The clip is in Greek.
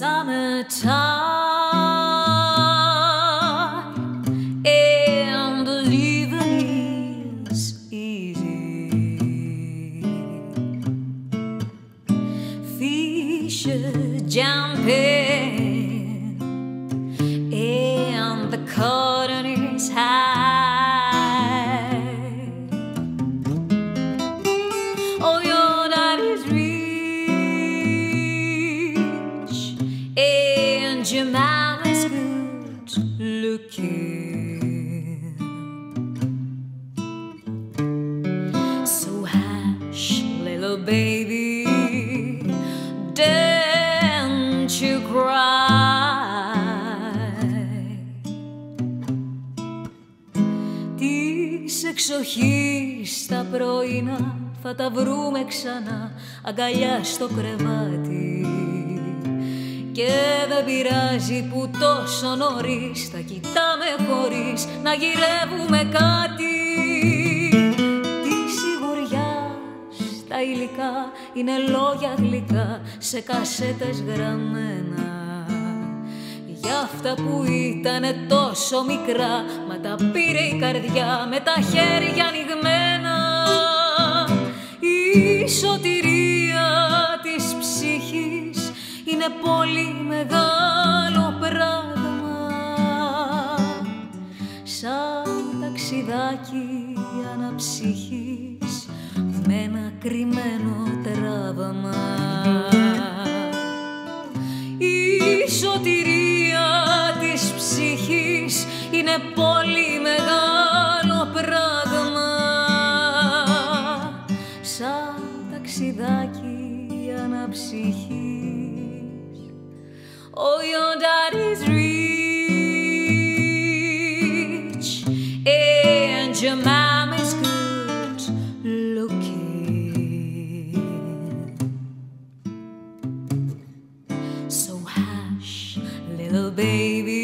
the time and living is easy. Fish are jumping and the cotton is high. Looking. So hush, little baby, don't you cry. Της εξοχής τα πρωινά θα τα βρούμε ξανά αγκαλιά στο κρεβάτι και δεν πειράζει που τόσο νωρίς. Θα κοιτάμε χωρίς να γυρεύουμε κάτι. Τη σιγουριά στα υλικά είναι λόγια γλυκά σε κασέτες γραμμένα. Για αυτά που ήταν τόσο μικρά Μα τα πήρε η καρδιά με τα χέρια ανοιγμένα. Η πολύ μεγάλο πράγμα Σαν ταξιδάκι αναψυχής με ένα κρυμμένο τραύμα η σωτηρία της ψυχής είναι πολύ μεγάλο πράγμα σαν ταξιδάκι αναψυχής. Oh, your daddy's rich and your mommy's good looking. So hush, little baby.